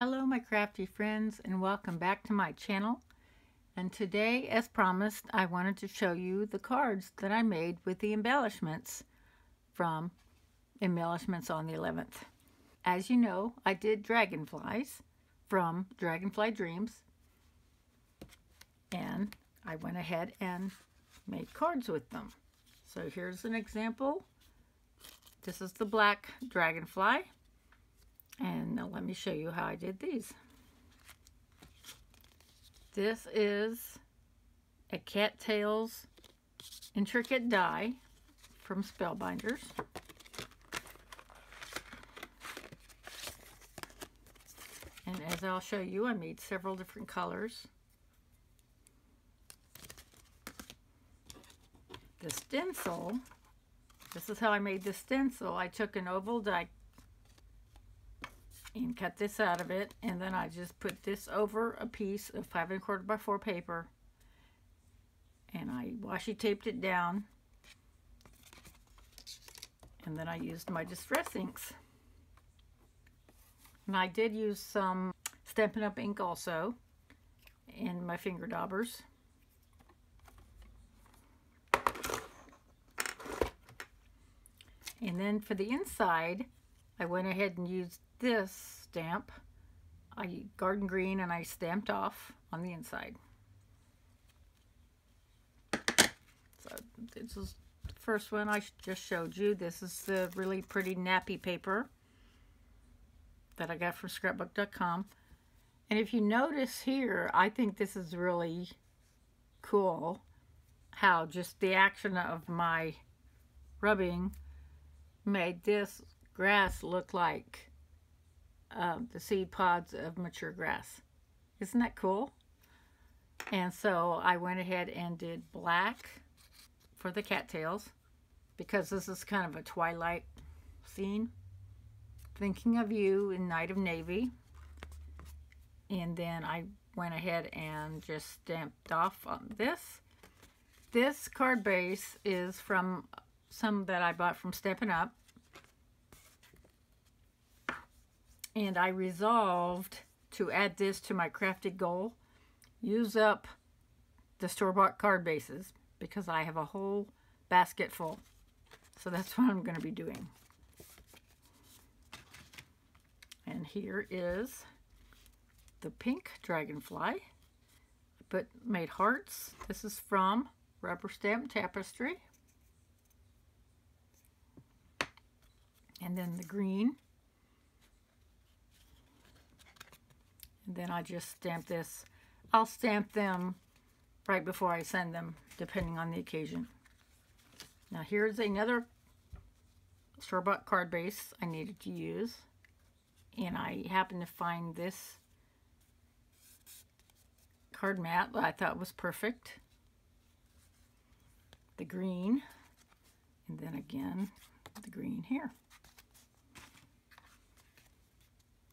Hello my crafty friends and welcome back to my channel and today as promised I wanted to show you the cards that I made with the embellishments from Embellishments on the 11th. As you know I did dragonflies from Dragonfly Dreams and I went ahead and made cards with them. So here's an example. This is the black dragonfly and now let me show you how I did these. This is a cattails intricate die from Spellbinders. And as I'll show you, I made several different colors. The stencil, this is how I made the stencil. I took an oval die and cut this out of it and then I just put this over a piece of five and a quarter by four paper and I washi taped it down and then I used my distress inks and I did use some Stampin' Up! ink also in my finger daubers and then for the inside I went ahead and used this stamp. I garden green and I stamped off on the inside. So this is the first one I just showed you. This is the really pretty nappy paper that I got from scrapbook.com. And if you notice here, I think this is really cool how just the action of my rubbing made this grass look like uh, the seed pods of mature grass. Isn't that cool? And so I went ahead and did black for the cattails because this is kind of a twilight scene. Thinking of you in Night of Navy. And then I went ahead and just stamped off on this. This card base is from some that I bought from Stampin' Up. And I resolved to add this to my crafted goal, use up the store-bought card bases because I have a whole basket full. So that's what I'm going to be doing. And here is the pink dragonfly. But made hearts. This is from Rubber Stamp Tapestry. And then the green And then I just stamp this. I'll stamp them right before I send them, depending on the occasion. Now here's another store-bought card base I needed to use. And I happened to find this card mat that I thought was perfect. The green. And then again, the green here.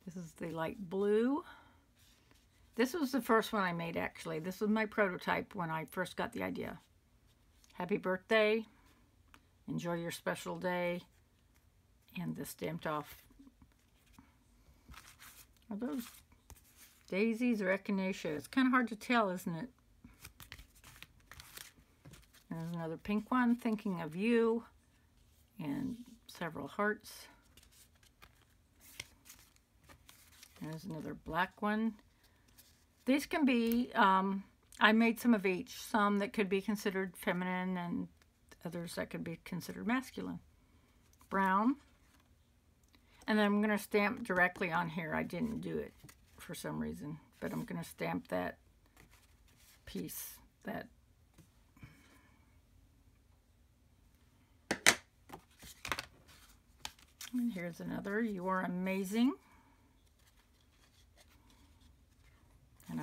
This is the light blue. This was the first one I made, actually. This was my prototype when I first got the idea. Happy birthday. Enjoy your special day. And the stamped off. Are those daisies or echinacea? It's kind of hard to tell, isn't it? There's another pink one, Thinking of You. And several hearts. There's another black one. These can be, um, I made some of each. Some that could be considered feminine and others that could be considered masculine. Brown. And then I'm going to stamp directly on here. I didn't do it for some reason, but I'm going to stamp that piece, that And here's another. You are amazing.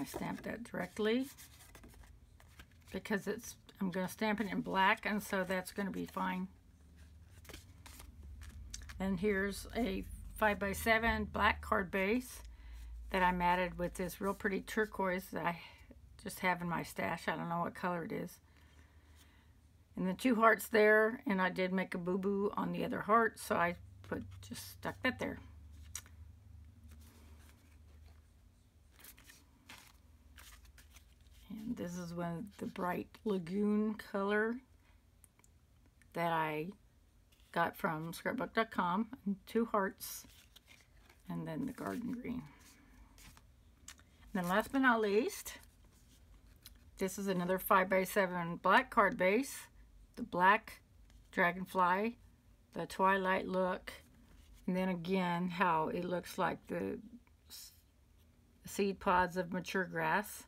Stamp that directly because it's I'm going to stamp it in black and so that's going to be fine. And here's a 5x7 black card base that I matted with this real pretty turquoise that I just have in my stash. I don't know what color it is. And the two hearts there, and I did make a boo-boo on the other heart, so I put just stuck that there. And this is one the bright lagoon color that I got from scrapbook.com. Two hearts and then the garden green. And then last but not least, this is another 5x7 black card base. The black dragonfly, the twilight look, and then again how it looks like the seed pods of mature grass.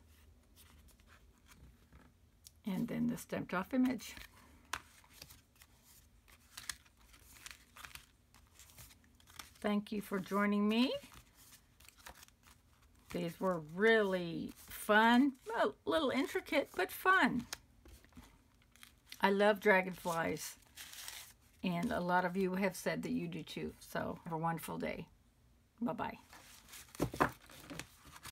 And then the stamped off image. Thank you for joining me. These were really fun, a little intricate, but fun. I love dragonflies, and a lot of you have said that you do too. So have a wonderful day. Bye-bye.